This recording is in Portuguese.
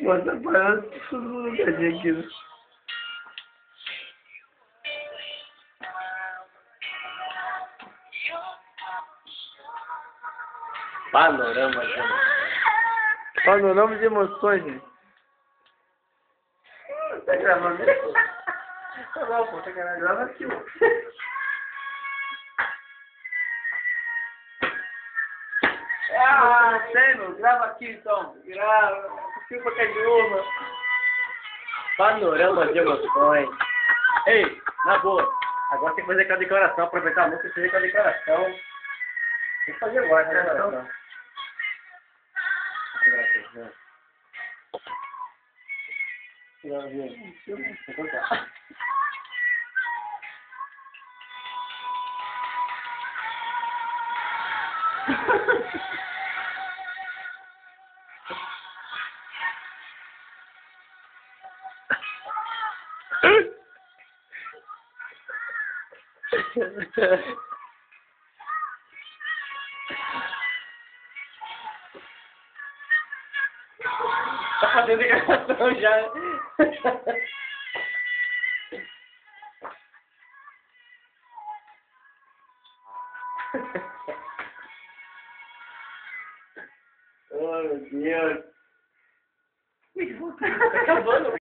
What about the food Panorama de Panorama de emoções, gente. Tá gravando isso? Tá bom, pô, tá gravando. Grava aqui, ó. Ah, sério, grava aqui então. Grava. Fica qualquer de uma. Panorama de emoções. Ei, na boa. Agora tem que fazer aquela declaração, aproveitar a música e fazer aquela declaração. Esto llegó a Gracias, gracias. Tá fazendo declaração já. Oh, meu Deus. Acabando.